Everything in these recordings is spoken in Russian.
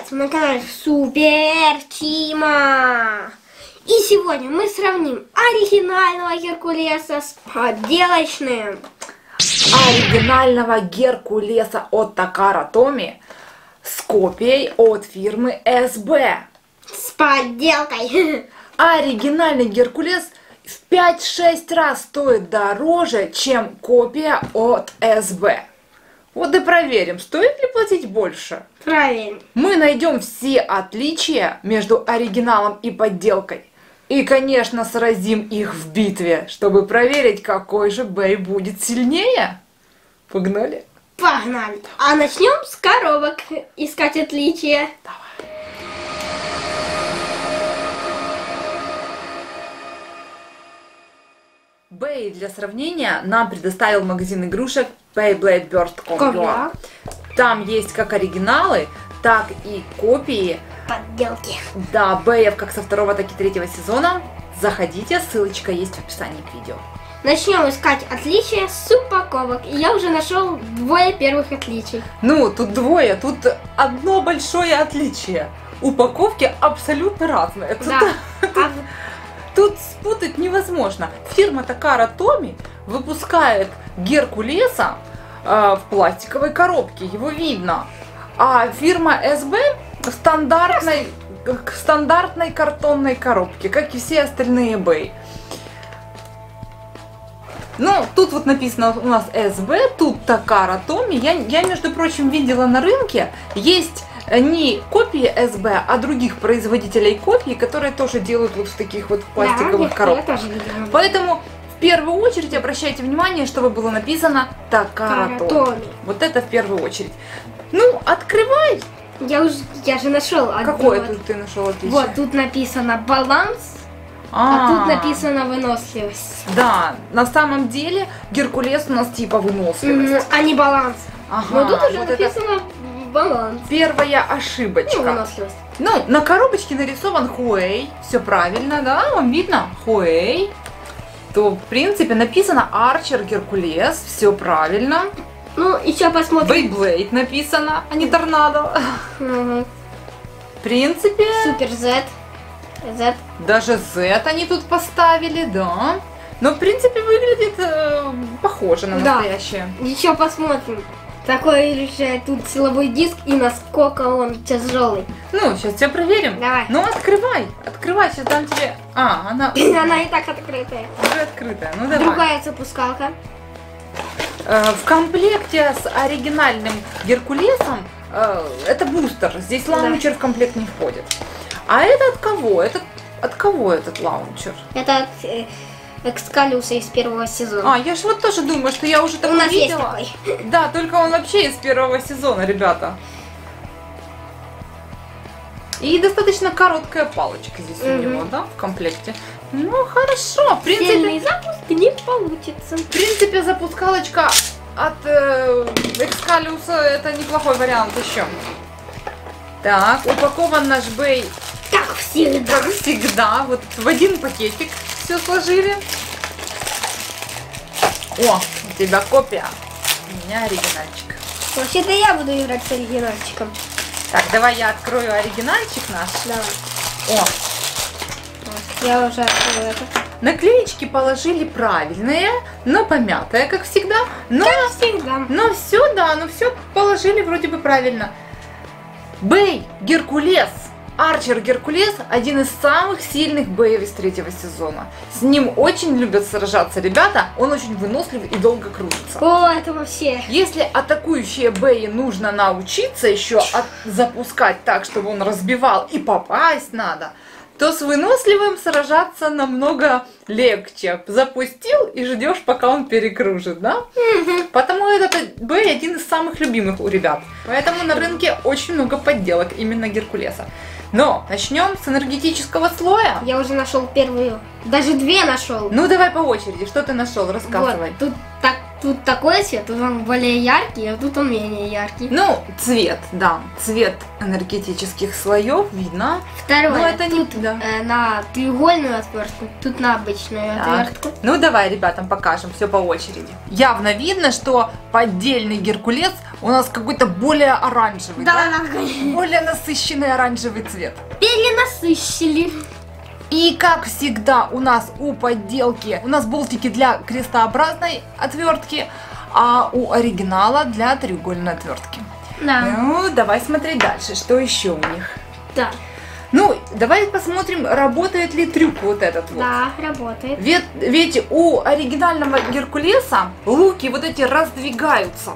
привет! Вы на канале Супер Тима! И сегодня мы сравним оригинального Геркулеса с поделочным. оригинального Геркулеса от Такара Томи с копией от фирмы СБ. С подделкой. Оригинальный Геркулес в 5-6 раз стоит дороже, чем копия от СБ. Вот и проверим, стоит ли платить больше. Правильно. Мы найдем все отличия между оригиналом и подделкой. И, конечно, сразим их в битве, чтобы проверить, какой же Бэй будет сильнее. Погнали? Погнали. А начнем с коробок искать отличия. Давай. Бэй для сравнения нам предоставил магазин игрушек BeybladeBurst.com.ua. Ковля. Там есть как оригиналы, так и копии. Подделки. Да, Бэев как со второго, так и третьего сезона. Заходите, ссылочка есть в описании к видео. Начнем искать отличия с упаковок. И я уже нашел двое первых отличий. Ну, тут двое, тут одно большое отличие. Упаковки абсолютно разные. Тут, Да. Тут спутать невозможно. Фирма Такара Томи выпускает Геркулеса э, в пластиковой коробке, его видно. А фирма СБ в стандартной, к стандартной картонной коробке, как и все остальные Бэй. Ну, тут вот написано у нас СБ, тут Такара Томи. Я, я, между прочим, видела на рынке, есть не копии СБ, а других производителей копий, которые тоже делают вот в таких вот пластиковых да, коробках. Я тоже видела. Поэтому в первую очередь обращайте внимание, чтобы было написано. Томи. Вот это в первую очередь. Ну, открывай. Я уже, я же нашел. Какое тут ты нашел отличие? Вот, тут написано баланс, а, тут написано выносливость. Да, на самом деле Геркулес у нас типа выносливость. А не баланс. Ага, Но тут уже вот это написано баланс. первая Ну, ошибочка. выносливость. Ну, на коробочке нарисован Хуэй, все правильно, да, вам видно? Хуэй. То, в принципе, написано Арчер Геркулес, все правильно. Ну, еще посмотрим. Бейблейд написано, а не Торнадо. В принципе, Супер Z. Z. даже Z они тут поставили, да. Но, в принципе, выглядит э, похоже на Да. настоящее. Еще посмотрим. Такой же тут силовой диск и насколько он тяжелый. Ну, сейчас тебя проверим. Давай. Ну, открывай, открывай, сейчас дам тебе... А, она Она и так открытая. уже открытая, ну давай. Другая запускалка. Э, В комплекте с оригинальным Геркулесом э, это бустер. Здесь Да. лаунчер в комплект не входит. А это от кого? Это от кого этот лаунчер? Это от Экскалиуса из первого сезона. А, я ж вот тоже думаю, что я уже У такой нас есть видела. такой. Да, только он вообще из первого сезона, ребята. И достаточно короткая палочка здесь у Мгм. него, да, в комплекте. Ну, хорошо. В принципе, Сильный запуск не получится. в принципе запускалочка от э, Экскалиуса это неплохой вариант еще. Так, упакован наш бей, Как всегда. как всегда, вот в один пакетик все сложили. О, у тебя копия, у меня оригинальчик. Вообще-то я буду играть с оригинальчиком. Так, давай я открою оригинальчик наш. Давай. О, Вот, Я уже открыла это. наклеечки положили правильные, но помятые, как всегда. Но, Как всегда. но все, да, но все положили вроде бы правильно. Бэй, Геркулес, Арчер Геркулес один из самых сильных бэев из третьего сезона. С ним очень любят сражаться ребята, он очень вынослив и долго крутится. О, это вообще. Если атакующие Бэи нужно научиться еще от- запускать так, чтобы он разбивал и попасть надо, то с выносливым сражаться намного легче. Запустил и ждешь, пока он перекружит, да? Потому этот Бэй один из самых любимых у ребят. Поэтому на рынке очень много подделок именно Геркулеса. Но начнем с энергетического слоя. Я уже нашел первую. Даже две нашел. Ну давай по очереди, что ты нашел, рассказывай. Вот, тут тут такой цвет, тут он более яркий, а тут он менее яркий. Ну, цвет, да, цвет энергетических слоев видно. Второе, Но это не- тут да. э, на треугольную отвертку, тут на обычную Так. отвертку. Ну, давай ребятам покажем все по очереди. Явно видно, что поддельный Геркулес у нас какой-то более оранжевый, Да, да. Более насыщенный оранжевый цвет. Перенасыщили. И как всегда у нас у подделки, у нас болтики для крестообразной отвертки, а у оригинала для треугольной отвертки. Да. Ну, давай смотреть дальше, что еще у них. Да. Ну, давай посмотрим, работает ли трюк вот этот вот. Да, работает. Ведь, ведь у оригинального Геркулеса луки вот эти раздвигаются.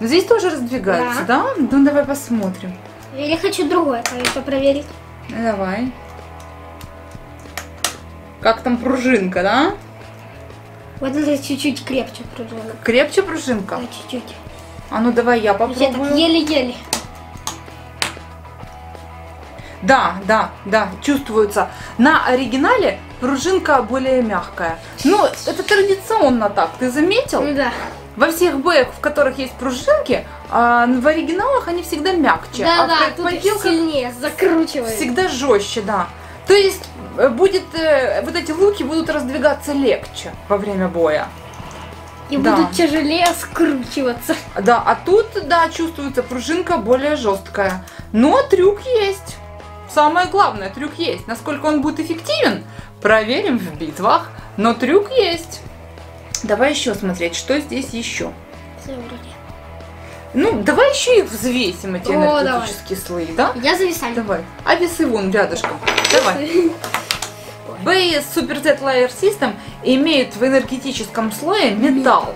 Но здесь тоже раздвигаются, да? Ну, давай посмотрим. Я хочу другое кое-что проверить. Ну, давай. Как там пружинка, да? Вот это чуть-чуть крепче пружина. Крепче пружинка? Да, чуть-чуть. А ну давай я Я так попробую. еле-еле. Да, да, да, чувствуется. На оригинале пружинка более мягкая. Ну, это традиционно так, ты заметил? Ну да. Во всех бэях, в которых есть пружинки, а, в оригиналах они всегда мягче. Да, а да, в тут сильнее закручивает. всегда жестче, да. То есть будет, э, вот эти луки будут раздвигаться легче во время боя. И да. будут тяжелее скручиваться. Да, а тут, да, чувствуется пружинка более жесткая. Но трюк есть. Самое главное, трюк есть. Насколько он будет эффективен, проверим в битвах. Но трюк есть. Давай еще смотреть, что здесь еще. Ну, давай еще их взвесим, эти О, энергетические слои, да? Я зависаю. Давай. А весы вон рядышком. Давай. BS Super Z Layer System имеют в энергетическом слое металл.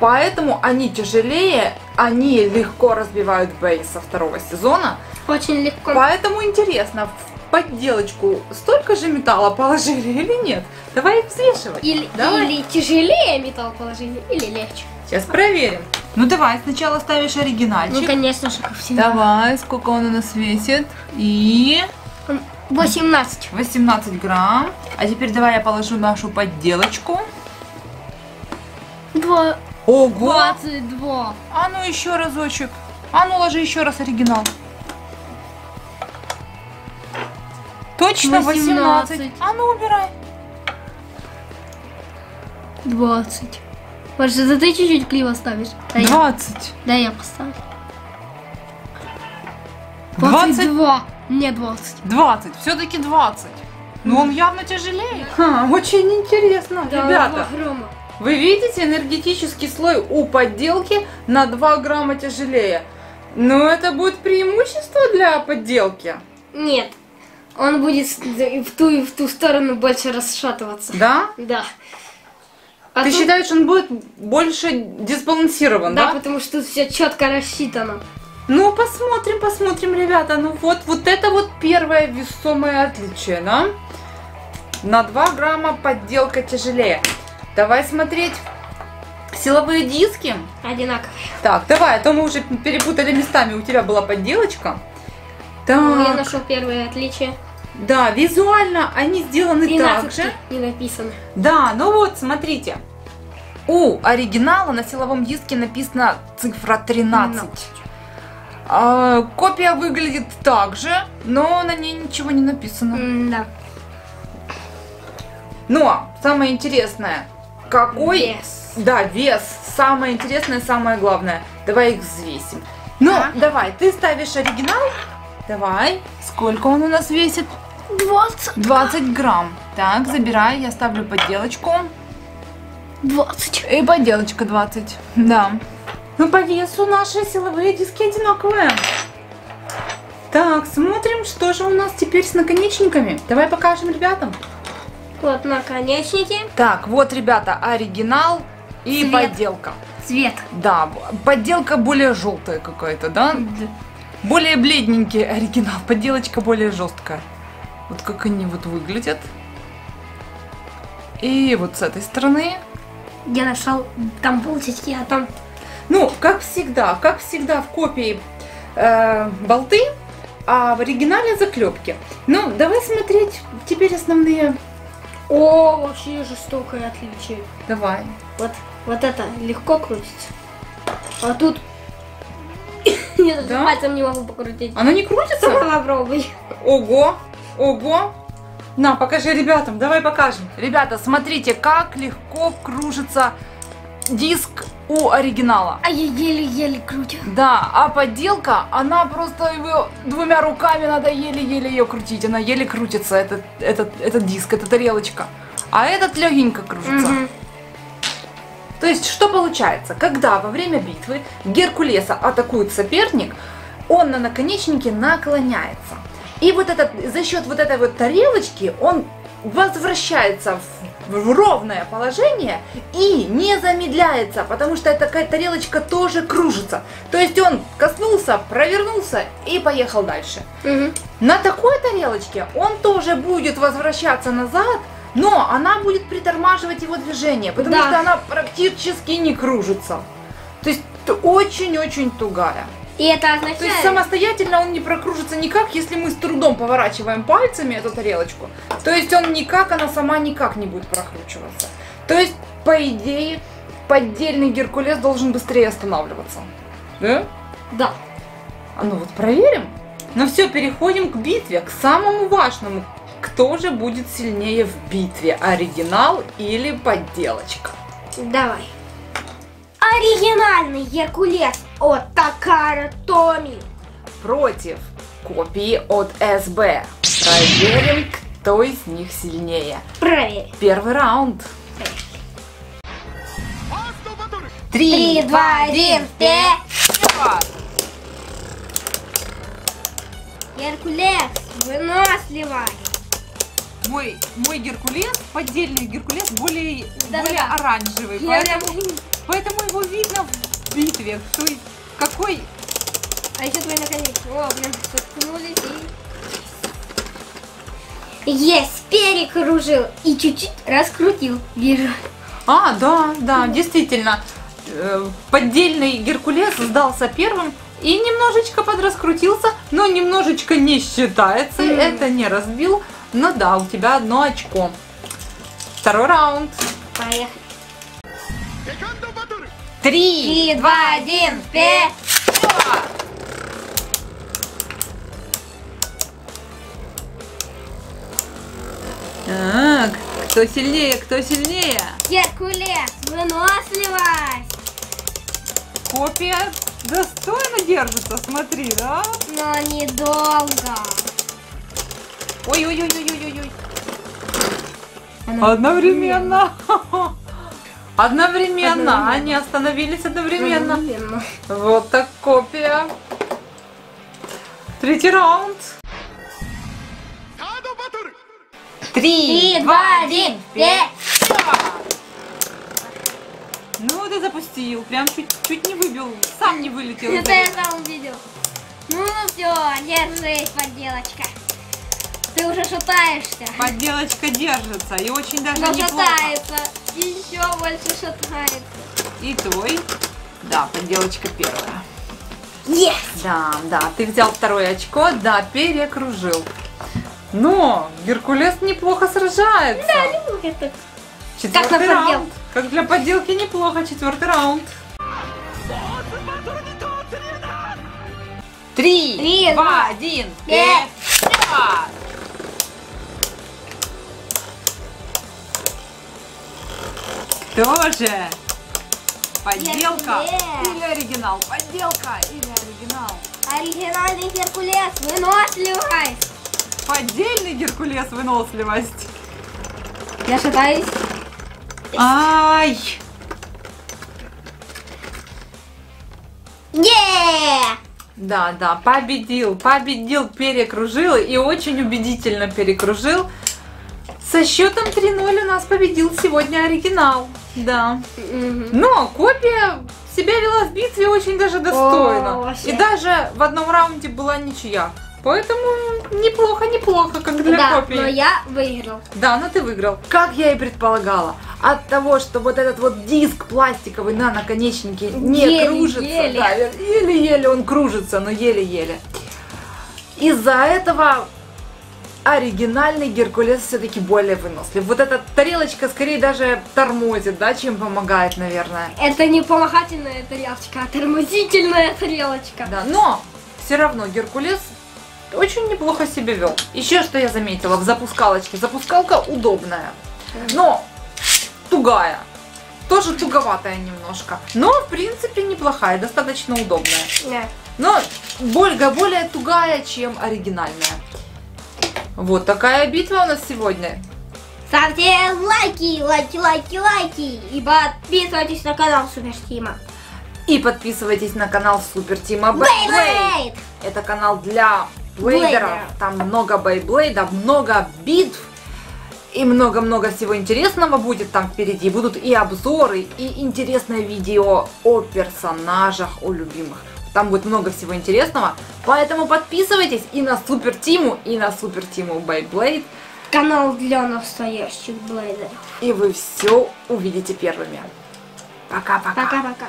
Поэтому они тяжелее, они легко разбивают бейс со второго сезона. Очень легко. Поэтому интересно, в подделочку столько же металла положили или нет? Давай их взвешивать. Или, Давай. или тяжелее металл положили, или легче. Сейчас проверим. Ну давай, сначала ставишь оригинальчик. Ну, конечно же, как всегда. Давай, сколько он у нас весит? И 18. 18 грамм. А теперь давай я положу нашу подделочку. Два- Ого! 22. А ну еще разочек. А ну ложи еще раз оригинал. Точно 18. 18. А ну убирай. 20. Может, это ты чуть-чуть криво ставишь? Да я, 20. да я поставлю. 20. 22. Не 20. 20. Все-таки 20. Но он явно тяжелее. Ха, очень интересно, ребята. грома. Вы видите, энергетический слой у подделки на 2 грамма тяжелее. Но это будет преимущество для подделки. Нет. Он будет в ту и в ту сторону больше расшатываться. Да? Да. А Ты тут- считаешь, он будет больше дисбалансирован, Да, да? потому что тут все четко рассчитано. Ну, посмотрим, посмотрим, ребята. Ну вот, вот это вот первое весомое отличие, да? На 2 грамма подделка тяжелее. Давай смотреть силовые диски. Одинаковые. Так, давай, а то мы уже перепутали местами. У тебя была подделочка. Ну, Я Так, нашел первое отличие. да, визуально они сделаны так 13 же. не написано. Да, ну вот, смотрите. У оригинала на силовом диске написана цифра 13. А, копия выглядит так же, но на ней ничего не написано. М, Да. Но самое интересное, какой... Вес. Да, вес. Самое интересное, самое главное. Давай их взвесим. Ну, Так. давай, ты ставишь оригинал. Давай. Сколько он у нас весит? 20. 20 грамм. Так, забирай, я ставлю подделочку. 20. И подделочка 20. Да. Ну, по весу наши силовые диски одинаковые. Так, смотрим, что же у нас теперь с наконечниками. Давай покажем ребятам. Вот наконечники. Так, вот, ребята, оригинал и Цвет. подделка. Цвет. Да, подделка более желтая какая-то, да? Более бледненький оригинал, подделочка более жесткая. Вот как они вот выглядят. И вот с этой стороны. Я нашел там болтики, а там Ну, как всегда, как всегда в копии э, болты, а в оригинале заклепки. Ну, давай смотреть теперь основные О, вообще жестокое отличие. Давай. Вот, вот это легко крутится. А тут... Я даже Да? пальцем не могу покрутить. Оно не крутится? Попробуй. Ого, ого. На, покажи ребятам, давай покажем. Ребята, смотрите, как легко кружится диск у оригинала. А я еле-еле крутю. Да, а подделка, она просто его двумя руками надо еле-еле ее крутить. Она еле крутится, этот, этот, этот диск, эта тарелочка. А этот легенько кружится. Мгм. То есть, что получается? Когда во время битвы Геркулеса атакует соперник, он на наконечнике наклоняется. И вот этот, за счет вот этой вот тарелочки он возвращается в, в ровное положение и не замедляется, потому что эта ка- тарелочка тоже кружится. То есть он коснулся, провернулся и поехал дальше. Мгм. На такой тарелочке он тоже будет возвращаться назад, но она будет притормаживать его движение, потому Да. что она практически не кружится. То есть очень-очень тугая. И это То означает... есть самостоятельно он не прокружится никак, если мы с трудом поворачиваем пальцами эту тарелочку. То есть он никак, она сама никак не будет прокручиваться. То есть, по идее, поддельный Геркулес должен быстрее останавливаться. Да? Да. А ну вот проверим. Ну все, переходим к битве, к самому важному. Кто же будет сильнее в битве, оригинал или подделочка? Давай. Оригинальный Геркулес от Такара Томи. Против копии от СБ. Проверим, кто из них сильнее. Проверь. Первый раунд. Три, два, один, вперед! Геркулес, выносливый. Мой, мой Геркулес, поддельный Геркулес, более, Да-да-да. более оранжевый. Я Поэтому, поэтому его видно в битве. Кто, и- какой А еще твой наконец. О, блин, соткнулись и... Есть, перекружил и чуть-чуть раскрутил. Вижу. А, да, да, действительно. Э, Поддельный Геркулес сдался первым и немножечко подраскрутился, но немножечко не считается. Мгм. Это не разбил. Но да, у тебя одно очко. Второй раунд. Поехали. Три, два, один, вперед! Так, кто сильнее, кто сильнее? Геркулес, выносливость. Копия достойно держится, смотри, да? Но недолго. Ой-ой-ой-ой-ой-ой. Одновременно. Одновременно. Одновременно. Они остановились одновременно. Одновременно. Вот так копия. Третий раунд. Три, Три, два, один, вперед! Ну, ты запустил. Прям чуть, чуть не выбил. Сам не вылетел. Это я сам увидел. Ну все, держись, подделочка. Ты уже шатаешься. Подделочка держится. И очень даже Но неплохо. шатается. Еще больше шатается. И твой. Да, подделочка первая. Yes! Да, да, ты взял второе очко, да, перекружил. Но Геркулес неплохо сражается. Это... Четвертый как раунд. подделке. Как для подделки неплохо. Четвертый раунд. Три, Три, два, два, один, пять. вперед! Кто же? Подделка Геркулес. или оригинал? Подделка или оригинал? Оригинальный Геркулес, выносливость. Поддельный Геркулес выносливость. Я шатаюсь. Ай! Yeah! Да, да, победил, победил, перекружил и очень убедительно перекружил. Со счетом 3-0 у нас победил сегодня оригинал. Да. Но копия себя вела в битве очень даже достойно. О, вообще. и даже в одном раунде была ничья. Поэтому неплохо, неплохо, как для Да, копии. но я выиграл. Да, но ты выиграл. Как я и предполагала. От того, что вот этот вот диск пластиковый на наконечнике не Еле-еле. кружится. Да, еле-еле он кружится, но еле-еле. Из-за этого оригинальный Геркулес все-таки более вынослив. Вот эта тарелочка скорее даже тормозит, да, чем помогает, наверное. Это не помогательная тарелочка, а тормозительная тарелочка. Да, но все равно Геркулес очень неплохо себя вел. Еще что я заметила в запускалочке. Запускалка удобная, но тугая. Тоже туговатая немножко. Но, в принципе, неплохая, достаточно удобная. Да. Но более, более тугая, чем оригинальная. Вот такая битва у нас сегодня. Ставьте лайки, лайки, лайки, лайки. И подписывайтесь на канал Супер Тима. И подписывайтесь на канал Супер Тима Бейблейд. Это канал для блейдеров. Там много бейблейдов, много битв. И много-много всего интересного будет там впереди. Будут и обзоры, и интересное видео о персонажах, о любимых. Там будет много всего интересного. Поэтому подписывайтесь и на Супер Тиму, и на Супер Тиму Beyblade. Канал для настоящих блейдеров. И вы все увидите первыми. Пока-пока. Пока-пока.